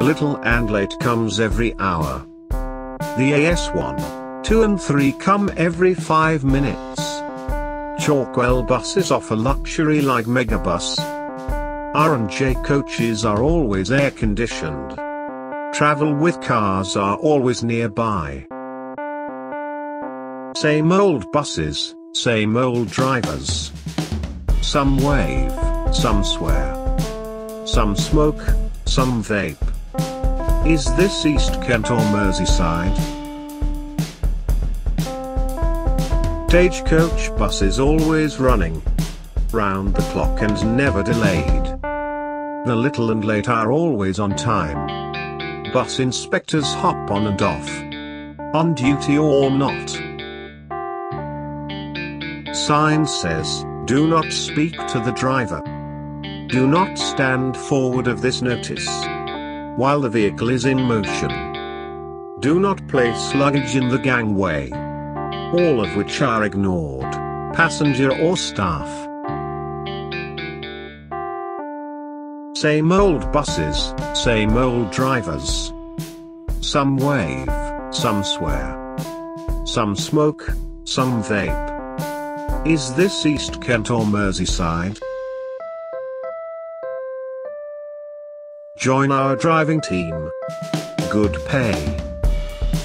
Little and late comes every hour. The AS1, 2 and 3 come every 5 minutes. Chalkwell buses offer luxury like Megabus. R&J coaches are always air-conditioned. Travel with cars are always nearby. Same old buses, same old drivers. Some wave, some swear. Some smoke, some vape. Is this East Kent or Merseyside? Stagecoach buses always running. Round the clock and never delayed. The little and late are always on time. Bus inspectors hop on and off. On duty or not. Sign says, do not speak to the driver. Do not stand forward of this notice. While the vehicle is in motion. Do not place luggage in the gangway all of which are ignored, passenger or staff. Same old buses, same old drivers. Some wave, some swear. Some smoke, some vape. Is this East Kent or Merseyside? Join our driving team. Good pay.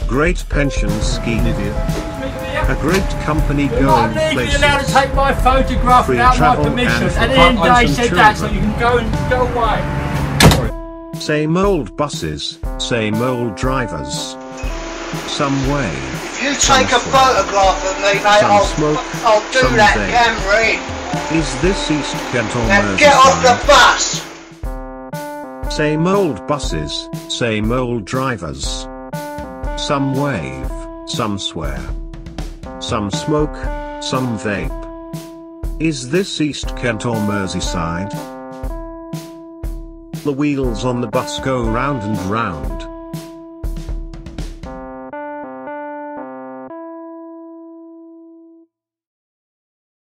Great pension scheme. A great company going I'm legally places. allowed to take my photograph Free without my permission. and At the end of the day, said and that, so you can go and go away. Same old buses, same old drivers. Some way. If you take a photograph of me, mate, I'll, smoke, I'll do some that vape. camera in. is this East Kent or Now get off the bus. Same old buses, same old drivers. Some wave, some swear. Some smoke, some vape. Is this East Kent or Merseyside? The wheels on the bus go round and round.